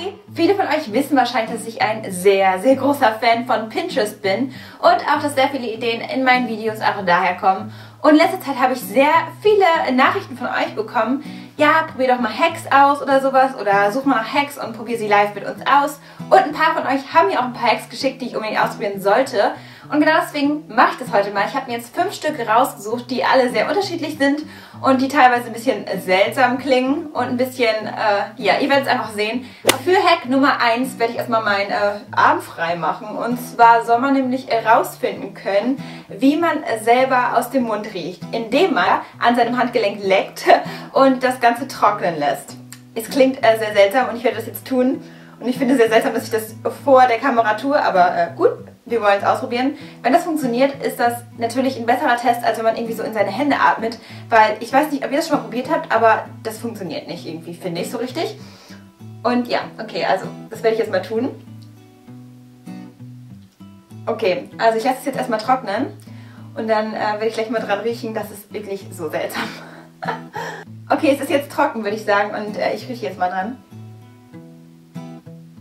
Hi! Viele von euch wissen wahrscheinlich, dass ich ein sehr, sehr großer Fan von Pinterest bin und auch, dass sehr viele Ideen in meinen Videos auch daher kommen. Und in letzter Zeit habe ich sehr viele Nachrichten von euch bekommen. Ja, probier doch mal Hacks aus oder sowas oder such mal nach Hacks und probier sie live mit uns aus. Und ein paar von euch haben mir auch ein paar Hacks geschickt, die ich unbedingt ausprobieren sollte. Und genau deswegen mache ich das heute mal. Ich habe mir jetzt fünf Stücke rausgesucht, die alle sehr unterschiedlich sind und die teilweise ein bisschen seltsam klingen und ein bisschen, äh, ja, ihr werdet es einfach sehen. Für Hack Nummer 1 werde ich erstmal meinen äh, Arm frei machen. Und zwar soll man nämlich herausfinden können, wie man selber aus dem Mund riecht, indem man an seinem Handgelenk leckt und das Ganze trocknen lässt. Es klingt äh, sehr seltsam und ich werde das jetzt tun. Und ich finde es sehr seltsam, dass ich das vor der Kamera tue, aber äh, gut, wir wollen es ausprobieren. Wenn das funktioniert, ist das natürlich ein besserer Test, als wenn man irgendwie so in seine Hände atmet, weil ich weiß nicht, ob ihr das schon mal probiert habt, aber das funktioniert nicht irgendwie, finde ich so richtig. Und ja, okay, also das werde ich jetzt mal tun. Okay, also ich lasse es jetzt erstmal trocknen und dann äh, werde ich gleich mal dran riechen. Das ist wirklich so seltsam. okay, es ist jetzt trocken, würde ich sagen, und äh, ich rieche jetzt mal dran.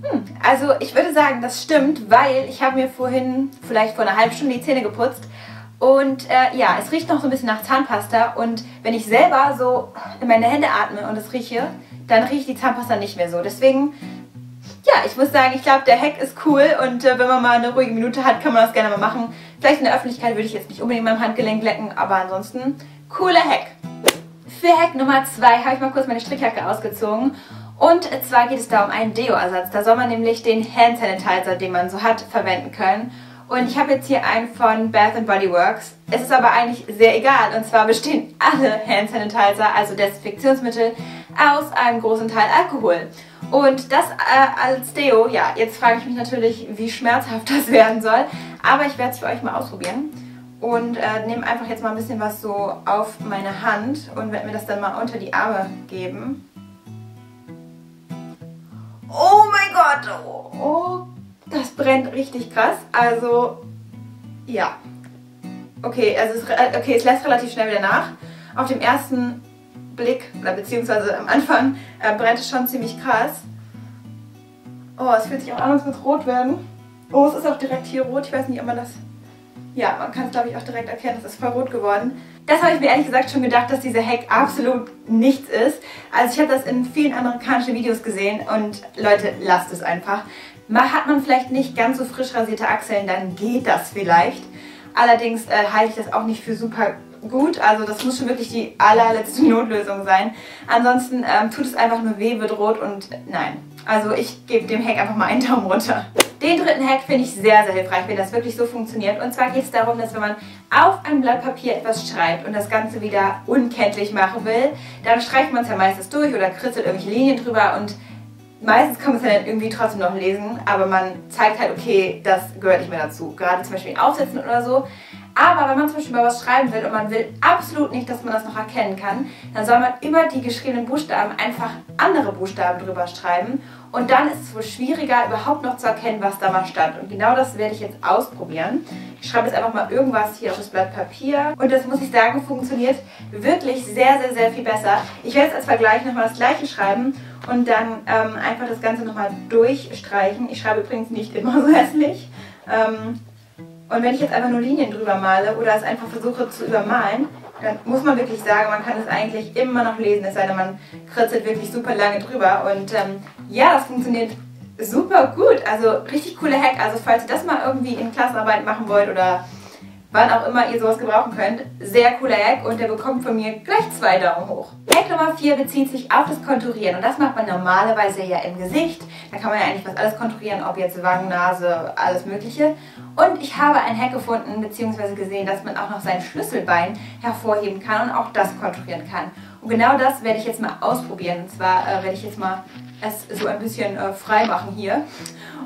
Hm, also ich würde sagen, das stimmt, weil ich habe mir vorhin vielleicht vor einer halben Stunde die Zähne geputzt und äh, ja, es riecht noch so ein bisschen nach Zahnpasta und wenn ich selber so in meine Hände atme und es rieche, dann riecht die Zahnpasta nicht mehr so. Deswegen, ja, ich muss sagen, ich glaube, der Hack ist cool und äh, wenn man mal eine ruhige Minute hat, kann man das gerne mal machen. Vielleicht in der Öffentlichkeit würde ich jetzt nicht unbedingt mein Handgelenk lecken, aber ansonsten, cooler Hack. Für Hack Nummer 2 habe ich mal kurz meine Strickjacke ausgezogen und zwar geht es da um einen Deo-Ersatz. Da soll man nämlich den Hand Sanitizer, den man so hat, verwenden können. Und ich habe jetzt hier einen von Bath Body Works. Es ist aber eigentlich sehr egal. Und zwar bestehen alle Hand Sanitizer, also Desinfektionsmittel, aus einem großen Teil Alkohol. Und das äh, als Deo, ja, jetzt frage ich mich natürlich, wie schmerzhaft das werden soll. Aber ich werde es für euch mal ausprobieren. Und äh, nehme einfach jetzt mal ein bisschen was so auf meine Hand und werde mir das dann mal unter die Arme geben. Oh mein Gott, oh, oh, das brennt richtig krass. Also, ja. Okay, also es, äh, okay, es lässt relativ schnell wieder nach. Auf dem ersten Blick, beziehungsweise am Anfang, äh, brennt es schon ziemlich krass. Oh, es fühlt sich auch an, als würde es rot werden. Oh, es ist auch direkt hier rot. Ich weiß nicht, ob man das... Ja, man kann es, glaube ich, auch direkt erkennen. Es ist voll rot geworden. Das habe ich mir ehrlich gesagt schon gedacht, dass dieser Hack absolut nichts ist. Also ich habe das in vielen amerikanischen Videos gesehen und Leute, lasst es einfach. Hat man vielleicht nicht ganz so frisch rasierte Achseln, dann geht das vielleicht. Allerdings äh, halte ich das auch nicht für super gut. Also das muss schon wirklich die allerletzte Notlösung sein. Ansonsten ähm, tut es einfach nur weh, rot und nein. Also ich gebe dem Hack einfach mal einen Daumen runter. Den dritten Hack finde ich sehr, sehr hilfreich, wenn das wirklich so funktioniert. Und zwar geht es darum, dass wenn man auf ein Blatt Papier etwas schreibt und das Ganze wieder unkenntlich machen will, dann streicht man es ja meistens durch oder kritzelt irgendwelche Linien drüber und meistens kann man es dann irgendwie trotzdem noch lesen, aber man zeigt halt, okay, das gehört nicht mehr dazu. Gerade zum Beispiel in Aufsätzen oder so. Aber wenn man zum Beispiel mal was schreiben will und man will absolut nicht, dass man das noch erkennen kann, dann soll man über die geschriebenen Buchstaben einfach andere Buchstaben drüber schreiben und dann ist es wohl schwieriger, überhaupt noch zu erkennen, was da mal stand. Und genau das werde ich jetzt ausprobieren. Ich schreibe jetzt einfach mal irgendwas hier auf das Blatt Papier. Und das muss ich sagen, funktioniert wirklich sehr, sehr, sehr viel besser. Ich werde jetzt als Vergleich nochmal das gleiche schreiben und dann ähm, einfach das Ganze nochmal durchstreichen. Ich schreibe übrigens nicht immer so hässlich. Ähm, und wenn ich jetzt einfach nur Linien drüber male oder es einfach versuche zu übermalen, dann muss man wirklich sagen, man kann es eigentlich immer noch lesen, es sei denn, man kritzelt wirklich super lange drüber. Und ähm, ja, das funktioniert super gut. Also richtig coole Hack. Also falls ihr das mal irgendwie in Klassenarbeit machen wollt oder wann auch immer ihr sowas gebrauchen könnt, sehr cooler Hack und der bekommt von mir gleich zwei Daumen hoch. Hack Nummer 4 bezieht sich auf das Konturieren und das macht man normalerweise ja im Gesicht. Da kann man ja eigentlich fast alles konturieren, ob jetzt Wangen, Nase, alles mögliche. Und ich habe ein Hack gefunden bzw. gesehen, dass man auch noch sein Schlüsselbein hervorheben kann und auch das konturieren kann. Und genau das werde ich jetzt mal ausprobieren. Und zwar äh, werde ich jetzt mal es so ein bisschen äh, frei machen hier.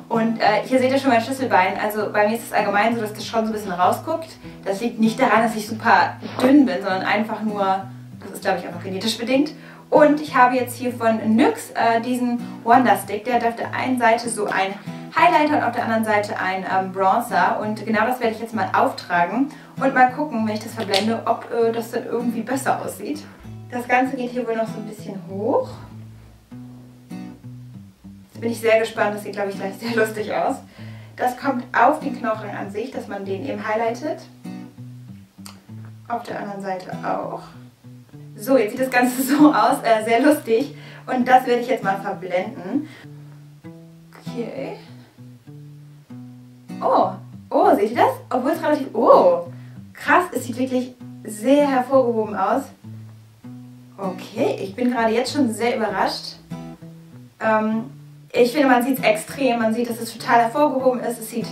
Und äh, hier seht ihr schon mein Schlüsselbein. Also bei mir ist es allgemein so, dass das schon so ein bisschen rausguckt. Das liegt nicht daran, dass ich super dünn bin, sondern einfach nur, das ist glaube ich einfach genetisch bedingt. Und ich habe jetzt hier von NYX äh, diesen Wonder Stick. Der hat auf der einen Seite so ein Highlighter und auf der anderen Seite ein ähm, Bronzer. Und genau das werde ich jetzt mal auftragen und mal gucken, wenn ich das verblende, ob äh, das dann irgendwie besser aussieht. Das Ganze geht hier wohl noch so ein bisschen hoch bin ich sehr gespannt. Das sieht, glaube ich, gleich sehr lustig aus. Das kommt auf den Knochen an sich, dass man den eben highlightet. Auf der anderen Seite auch. So, jetzt sieht das Ganze so aus. Äh, sehr lustig. Und das werde ich jetzt mal verblenden. Okay. Oh, oh, seht ihr das? Obwohl es relativ... Oh, krass, es sieht wirklich sehr hervorgehoben aus. Okay, ich bin gerade jetzt schon sehr überrascht. Ähm, ich finde, man sieht es extrem. Man sieht, dass es total hervorgehoben ist. Es sieht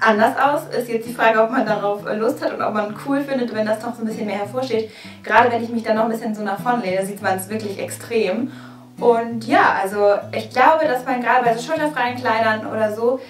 anders aus. Ist jetzt die Frage, ob man darauf äh, Lust hat und ob man cool findet, wenn das noch so ein bisschen mehr hervorsteht. Gerade wenn ich mich dann noch ein bisschen so nach vorne lehne, sieht man es wirklich extrem. Und ja, also ich glaube, dass man gerade bei so schulterfreien Kleidern oder so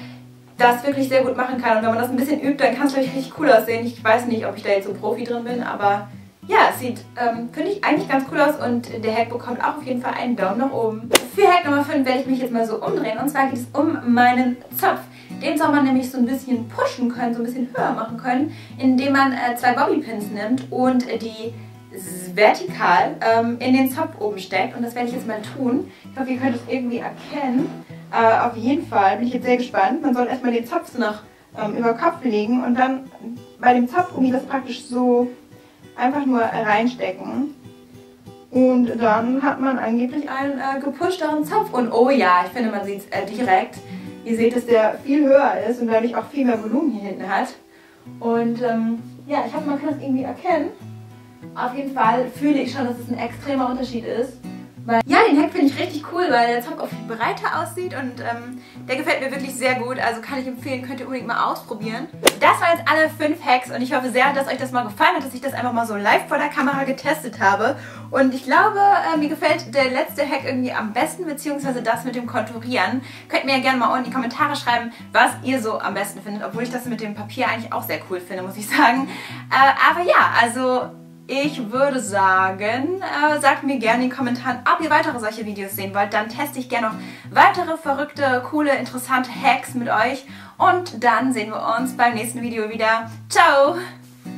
das wirklich sehr gut machen kann. Und wenn man das ein bisschen übt, dann kann es glaube richtig cool aussehen. Ich weiß nicht, ob ich da jetzt so Profi drin bin, aber ja, es sieht, ähm, finde ich, eigentlich ganz cool aus und der Hack bekommt auch auf jeden Fall einen Daumen nach oben. Für Hack Nummer 5 werde ich mich jetzt mal so umdrehen und zwar geht es um meinen Zopf. Den soll man nämlich so ein bisschen pushen können, so ein bisschen höher machen können, indem man äh, zwei Bobbypins nimmt und die vertikal ähm, in den Zopf oben steckt und das werde ich jetzt mal tun. Ich hoffe, ihr könnt es irgendwie erkennen. Äh, auf jeden Fall bin ich jetzt sehr gespannt. Man soll erstmal den Zopf so nach ähm, über Kopf legen und dann bei dem Zopfgummi das praktisch so einfach nur reinstecken. Und dann hat man angeblich einen äh, gepushteren Zopf. Und oh ja, ich finde, man sieht es äh, direkt. Ihr seht, dass der viel höher ist und dadurch auch viel mehr Volumen hier hinten hat. Und ähm, ja, ich hoffe, man kann das irgendwie erkennen. Auf jeden Fall fühle ich schon, dass es ein extremer Unterschied ist. Weil, ja, den Hack finde ich richtig cool, weil der Top auch viel breiter aussieht und ähm, der gefällt mir wirklich sehr gut. Also kann ich empfehlen, könnt ihr unbedingt mal ausprobieren. Das waren jetzt alle fünf Hacks und ich hoffe sehr, dass euch das mal gefallen hat, dass ich das einfach mal so live vor der Kamera getestet habe. Und ich glaube, äh, mir gefällt der letzte Hack irgendwie am besten, beziehungsweise das mit dem Konturieren. Könnt mir ja gerne mal unten in die Kommentare schreiben, was ihr so am besten findet, obwohl ich das mit dem Papier eigentlich auch sehr cool finde, muss ich sagen. Äh, aber ja, also ich würde sagen, äh, sagt mir gerne in den Kommentaren, ob ihr weitere solche Videos sehen wollt. Dann teste ich gerne noch weitere verrückte, coole, interessante Hacks mit euch. Und dann sehen wir uns beim nächsten Video wieder. Ciao!